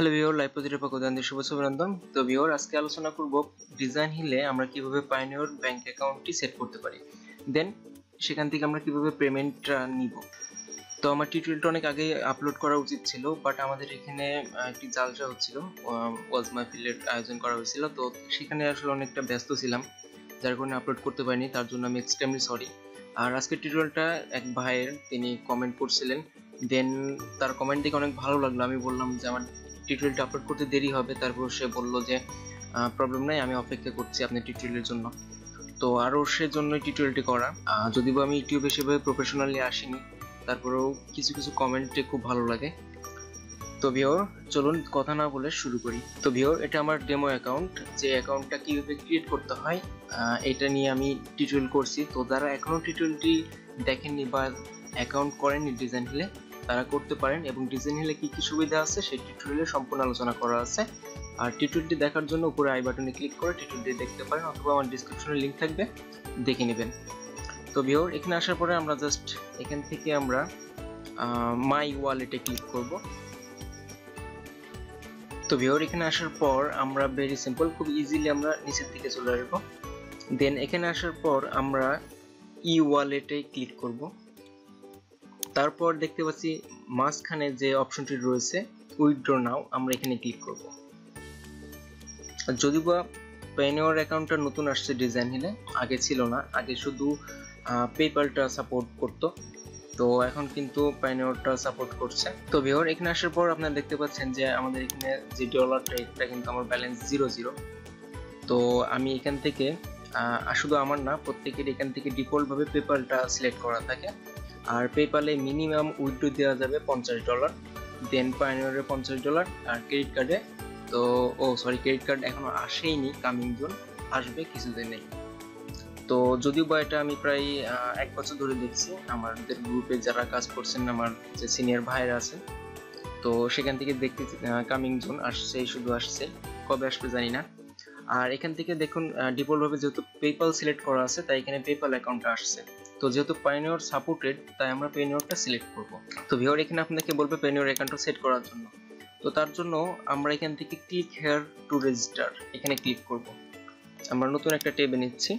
Hello viewer live প্রতিটা পক্ষ থেকে শুভ অভিনন্দন। তো ভিওর আজকে আলোচনা করব ডিজাইন হিলে আমরা কীভাবে পাইনিয়র ব্যাংক অ্যাকাউন্টটি সেট করতে পারি। দেন সেখান থেকে আমরা কীভাবে পেমেন্টটা নিব। তো আমার টিউটোরিয়ালটা অনেক আগে আপলোড করা উচিত ছিল বাট আমাদের এখানে একটি জালসা হচ্ছিল ওয়াজ মাহফিলের আয়োজন করা হয়েছিল। তো সেখানে আসলে অনেকটা ব্যস্ত ছিলাম, যার কারণে আপলোড করতে পারিনি, তার জন্য আমি এক্সট্রিমলি সরি আর আজকের টিউটোরিয়ালটা এক ভাইয়ের, তিনি কমেন্ট করছিলেন। দেন তার কমেন্ট দেখে অনেক ভালো লাগল। আমি বললাম যে, আমার টিউটোরিয়ালটা আপলোড করতে দেরি হবে। তারপর সে বলল যে প্রবলেম নাই, আমি অপেক্ষা করছি আপনার টিউটোরিয়ালের জন্য। তো আরও জন্য টিউটোরিয়ালটি করা। যদি যদিও আমি ইউটিউবে সেভাবে প্রফেশনালি আসিনি, তারপরেও কিছু কিছু কমেন্টে খুব ভালো লাগে। তো ভিওর চলুন কথা না বলে শুরু করি। তো ভিওর এটা আমার ডেমো অ্যাকাউন্ট যে অ্যাকাউন্টটা কীভাবে ক্রিয়েট করতে হয় এটা নিয়ে আমি টিউটোরিয়াল করছি। তো যারা এখনও টিউটোরিয়ালটি দেখেননি বা অ্যাকাউন্ট করেননি ডিজাইন হিলে তারা করতে পারেন এবং ডিজাইন হিলে কি কি সুবিধা আছে সেই টিউটোরিয়ালে সম্পূর্ণ আলোচনা করা আছে। আর টিউটোরিয়ালটি দেখার জন্য উপরে আই বাটনে ক্লিক করে টিউটোরিয়ালটি দেখতে পারেন অথবা আমার ডিসক্রিপশনে লিংক থাকবে, দেখে নেবেন। তো ভিওর এখানে আসার পরে আমরা জাস্ট এখান থেকে আমরা মাই ওয়ালেটে ক্লিক করব। তো ভিওর এখানে আসার পর আমরা ভেরি সিম্পল খুব ইজিলি আমরা নিচের দিকে চলে আসব। দেন এখানে আসার পর আমরা ই ওয়ালেটে ক্লিক করব। তারপর দেখতে পাচ্ছি মাঝখানে যে অপশনটি রয়েছে উইথড্র নাও আমরা এখানে ক্লিক করব। যদি বা পেনিওর অ্যাকাউন্টটা নতুন আসছে ডিজাইন হিলে, আগে ছিল না, আগে শুধু পেপালটা সাপোর্ট করত। তো এখন কিন্তু পাইনিয়রটা সাপোর্ট করছে। তো ভিওর এখানে আসার পর আপনারা দেখতে পাচ্ছেন যে আমাদের এখানে যে ডলারটা এটা কিন্তু আমার ব্যালেন্স জিরো জিরো তো আমি এখান থেকে শুধু আমার না, প্রত্যেকের এখান থেকে ডিফল্টভাবে পেপালটা সিলেক্ট করা থাকে। আর পেপালে মিনিমাম উইথড্র দেওয়া যাবে পঞ্চাশ ডলার দেন পাইনিয়রে পঞ্চাশ ডলার আর ক্রেডিট কার্ডে তো, ও সরি ক্রেডিট কার্ড এখনও আসেইনি কামিং জোন, আসবে কিছুদিন নেই তো যদিও বা এটা আমি প্রায় এক বছর ধরে দেখছি, আমাদের গ্রুপে যারা কাজ করছেন, আমার যে সিনিয়র ভাইরা আছেন তো সেখান থেকে দেখতে কামিং জোন আসছে, শুধু আসছে, কবে আসবে জানি না। আর এখান থেকে দেখুন ডিফল্টভাবে যেহেতু পেপাল সিলেক্ট করা আছে, তাই এখানে পেপাল অ্যাকাউন্টটা আসছে। তো যেহেতু পাইনিয়র সাপোর্টেড তাই আমরা পেনিয়রটা সিলেক্ট করব। তো ভিওর এখানে আপনাকে বলবে পেনিয়র অ্যাকাউন্টটা সেট করার জন্য। তো তার জন্য আমরা এখান থেকে ক্লিক হেয়ার টু রেজিস্টার এখানে ক্লিক করব। আমরা নতুন একটা টেবে নিচ্ছি।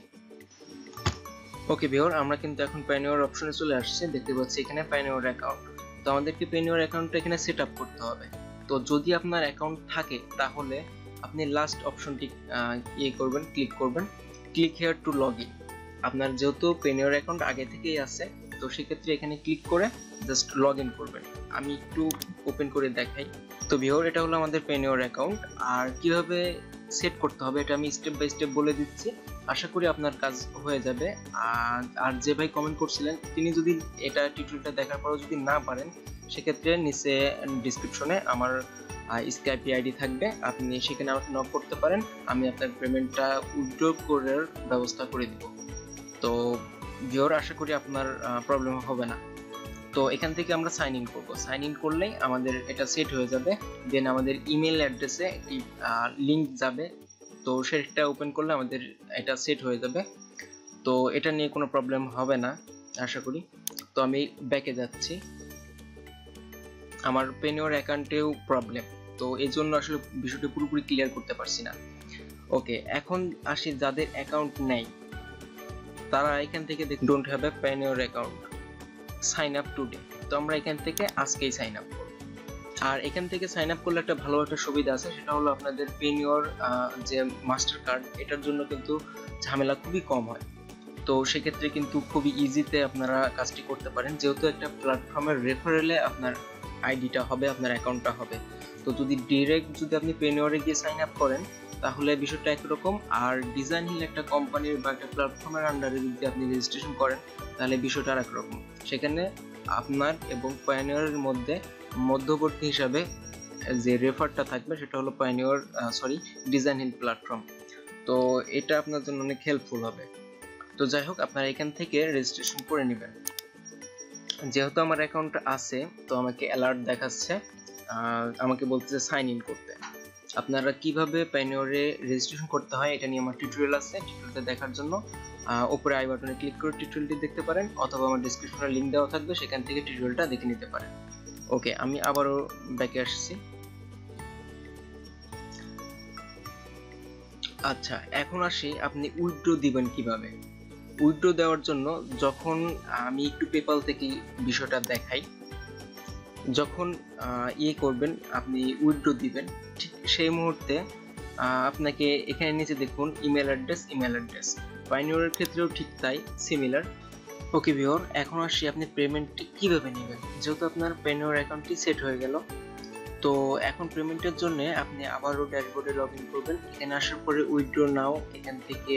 ওকে ভিওর আমরা কিন্তু এখন পাইনিয়র অপশনে চলে আসছে। দেখতে পাচ্ছি এখানে পাইনিয়র অ্যাকাউন্ট তো আমাদেরকে পাইনিয়র অ্যাকাউন্টটা এখানে সেট আপ করতে হবে। তো যদি আপনার অ্যাকাউন্ট থাকে, তাহলে আপনি লাস্ট অপশনটি ইয়ে করবেন ক্লিক করবেন। Click here to log in আপনার যেহেতু পেনিয়র অ্যাকাউন্ট আগে থেকেই আছে, তো সেক্ষেত্রে এখানে ক্লিক করে জাস্ট লগ ইন করবেন। আমি একটু ওপেন করে দেখাই। তো ভিওর এটা হলো আমাদের পেনিয়র অ্যাকাউন্ট আর কীভাবে সেট করতে হবে এটা আমি স্টেপ বাই স্টেপ বলে দিচ্ছি। আশা করি আপনার কাজ হয়ে যাবে। আর আর যে ভাই কমেন্ট করছিলেন, তিনি যদি এটা টিউটোরিয়ালটা দেখার পরও যদি না পারেন, সেক্ষেত্রে নিচে ডিসক্রিপশনে আমার স্কাইপি আইডি থাকবে। আপনি সেখানে আমাকে নক করতে পারেন। আমি আপনার পেমেন্টটা উইথড্র করার ব্যবস্থা করে দিব। তো ভিওর আশা করি আপনার প্রবলেম হবে না। তো এখান থেকে আমরা সাইন ইন করব। সাইন ইন করলেই আমাদের এটা সেট হয়ে যাবে। দেন আমাদের ইমেল অ্যাড্রেসে একটি লিঙ্ক যাবে। তো সেটা ওপেন করলে আমাদের এটা সেট হয়ে যাবে। তো এটা নিয়ে কোনো প্রবলেম হবে না, আশা করি। তো আমি ব্যাকে যাচ্ছি। আমার পেনিওর অ্যাকাউন্টেও প্রবলেম তো এই জন্য আসলে বিষয়টা পুরোপুরি ক্লিয়ার করতে পারছি না। ওকে এখন আসি যাদের অ্যাকাউন্ট নেই। তারা এখান থেকে don't have a Payoneer account sign up today তো আমরা এখান থেকে আজকেই সাইন আপ আর এখান থেকে সাইন আপ করলে একটা ভালো একটা সুবিধা আছে, সেটা হলো আপনাদের পেনিওর যে মাস্টার কার্ড এটার জন্য কিন্তু ঝামেলা খুবই কম হয়। তো সেক্ষেত্রে কিন্তু খুবই ইজিতে আপনারা কাজটি করতে পারেন। যেহেতু একটা প্ল্যাটফর্মের রেফারেলে আপনার আইডিটা হবে, আপনার অ্যাকাউন্টটা হবে। তো যদি ডিরেক্ট যদি আপনি পেনিওরে গিয়ে সাইন আপ করেন তাহলে বিষয়টা একরকম আর ডিজাইন হিল একটা কোম্পানির বা একটা প্ল্যাটফর্মের আন্ডারে যদি আপনি রেজিস্ট্রেশন করেন, তাহলে বিষয়টা আর একরকম সেখানে আপনার এবং পায়োনিয়রের মধ্যে মধ্যবর্তী হিসাবে যে রেফারটা থাকবে, সেটা হলো Payoneer sorry Designhill platform তো এটা আপনার জন্য অনেক হেল্পফুল হবে। তো যাই হোক, আপনারা এখান থেকে রেজিস্ট্রেশন করে নেবেন। যেহেতু আমার অ্যাকাউন্ট আছে, তো আমাকে অ্যালার্ট দেখাচ্ছে আমাকে বলতেছে সাইন ইন করতে। আপনারা কীভাবে প্যানিওরে রেজিস্ট্রেশন করতে হয়, এটা নিয়ে আমার টিউটোরিয়াল আছে। টিউটোরিয়ালটা দেখার জন্য উপরে আই বাটনে ক্লিক করে টিউটোরিয়ালটি দেখতে পারেন, অথবা আমার ডিসক্রিপশনে লিঙ্ক দেওয়া থাকবে, সেখান থেকে টিউটোরিয়ালটা দেখে নিতে পারেন। ওকে আমি আবারও ব্যাকে আসছি। আচ্ছা এখন আসি, আপনি উইথড্র দিবেন কীভাবে? উইথড্র দেওয়ার জন্য যখন আমি একটু পেপাল থেকে বিষয়টা দেখাই যখন ইয়ে করবেন, আপনি উইথড্র দিবেন, ঠিক সেই মুহূর্তে আপনাকে এখানে নিচে দেখুন ইমেল অ্যাড্রেস ইমেল অ্যাড্রেস পাইনিয়রের ক্ষেত্রেও ঠিক তাই সিমিলার ওকে ভিওর এখন আসি আপনি পেমেন্টটি কীভাবে নেবেন? যেহেতু আপনার পেনিওর অ্যাকাউন্টটি সেট হয়ে গেল, তো এখন পেমেন্টের জন্য আপনি আবারও ড্যাশবোর্ডে লগ ইন করবেন। এখানে আসার পরে উইথড্র নাও, এখান থেকে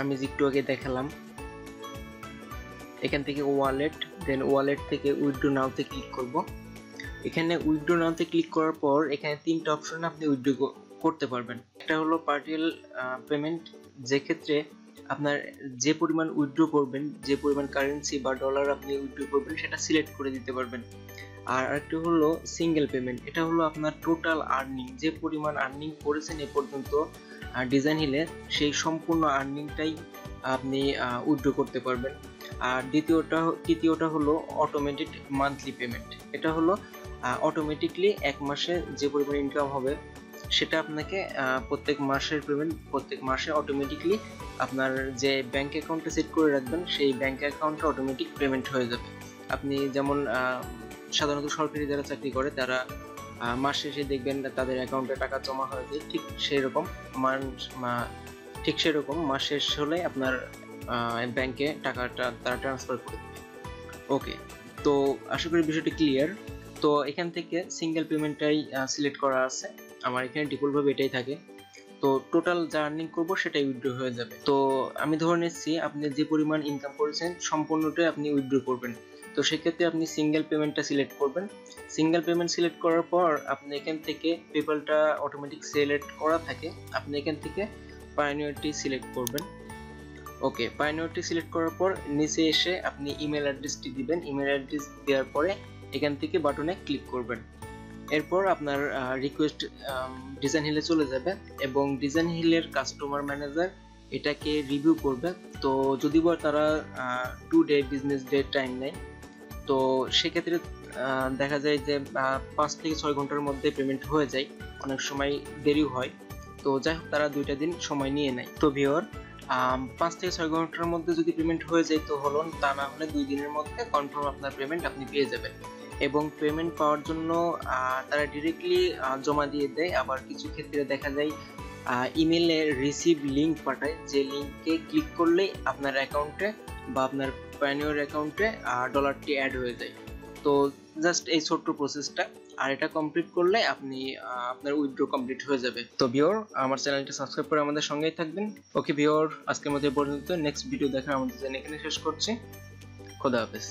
আমি যে একটু আগে দেখালাম। এখান থেকে ওয়ালেট দেন ওয়ালেট থেকে উইথড্র নাওতে ক্লিক করব। এখানে উইথড্র নাওতে ক্লিক করার পর এখানে তিনটা অপশন আপনি উইথড্র করতে পারবেন। একটা হলো পার্টিয়াল পেমেন্ট যে ক্ষেত্রে আপনার যে পরিমাণ উইড্রো করবেন, যে পরিমাণ কারেন্সি বা ডলার আপনি উইড্রো করবেন, সেটা সিলেক্ট করে দিতে পারবেন। আর আরেকটি হলো সিঙ্গেল পেমেন্ট এটা হলো আপনার টোটাল আর্নিং যে পরিমাণ আর্নিং করেছেন এ পর্যন্ত ডিজাইন হিলে সেই সম্পূর্ণ আর্নিংটাই আপনি উইথড্র করতে পারবেন। আর দ্বিতীয়টা, তৃতীয়টা হলো অটোমেটেড মান্থলি পেমেন্ট এটা হলো অটোমেটিকলি এক মাসে যে পরিমাণ ইনকাম হবে, সেটা আপনাকে প্রত্যেক মাসের পেমেন্ট প্রত্যেক মাসে অটোমেটিকলি আপনার যে ব্যাংক অ্যাকাউন্টে সেট করে রাখবেন, সেই ব্যাংক অ্যাকাউন্টে অটোমেটিক পেমেন্ট হয়ে যাবে। আপনি যেমন সাধারণত সরকারি যারা চাকরি করে, তারা মাস শেষে দেখবেন তাদের অ্যাকাউন্টে টাকা জমা হয়ে যায়, ঠিক সেই রকম ঠিক সেরকম, মাস শেষ হলে আপনার ব্যাংকে টাকাটা তারা ট্রান্সফার করে দেবে। ওকে তো আশা করি বিষয়টি ক্লিয়ার তো এখান থেকে সিঙ্গেল পেমেন্টটাই সিলেক্ট করা আছে। আমার এখানে ডিফল্টভাবে এটাই থাকে। তো টোটাল যা আর্নিং করব সেটাই উইথড্র হয়ে যাবে। তো আমি ধরে নিচ্ছি, আপনি যে পরিমাণ ইনকাম করেছেন, সম্পূর্ণটাই আপনি উইথড্র করবেন। তো সেক্ষেত্রে আপনি সিঙ্গেল পেমেন্টটা সিলেক্ট করবেন। সিঙ্গেল পেমেন্ট সিলেক্ট করার পর, আপনি এখান থেকে পেপালটা অটোমেটিক সিলেক্ট করা থাকে। আপনি এখান থেকে পাইনিয়রটি সিলেক্ট করবেন। ওকে পাইনিয়রটি সিলেক্ট করার পর নিচে এসে আপনি ইমেল অ্যাড্রেসটি দিবেন। ইমেল অ্যাড্রেস দেওয়ার পরে এখান থেকে বাটনে ক্লিক করবেন। এরপর আপনার রিকোয়েস্ট ডিজাইন হিলে চলে যাবে এবং ডিজাইন হিলের কাস্টমার ম্যানেজার এটাকে রিভিউ করবে। তো যদি বা তারা two day business day time নেয়, তো সেক্ষেত্রে দেখা যায় যে পাঁচ থেকে ছয় ঘণ্টার মধ্যে পেমেন্ট হয়ে যায়। অনেক সময় দেরিও হয়। তো যাই হোক, তারা দুইটা দিন সময় নিয়ে নেয়। তো ভিওর পাঁচ থেকে ছয় ঘণ্টার মধ্যে যদি পেমেন্ট হয়ে যায় তো হলো, তা না হলে দুই দিনের মধ্যে কনফার্ম আপনার পেমেন্ট আপনি পেয়ে যাবেন। এবং পেমেন্ট পাওয়ার জন্য তারা ডিরেক্টলি জমা দিয়ে দেয়। আবার কিছু ক্ষেত্রে দেখা যায় ইমেলে রিসিভ লিংক পাঠায়। যে লিংকে ক্লিক করলেই আপনার অ্যাকাউন্টে বা আপনার প্যানিওর অ্যাকাউন্টে ডলারটি অ্যাড হয়ে যায়। তো জাস্ট এই ছোট্ট প্রসেসটা আর এটা কমপ্লিট করলে আপনি আপনার উইথড্র কমপ্লিট হয়ে যাবে। তো ভিওর আমার চ্যানেলটা সাবস্ক্রাইব করে আমাদের সঙ্গেই থাকবেন। ওকে ভিওর আজকের মধ্যে পর্যন্ত। নেক্সট ভিডিও দেখা আমাদের এখানে শেষ করছি। খোদা হাফেজ।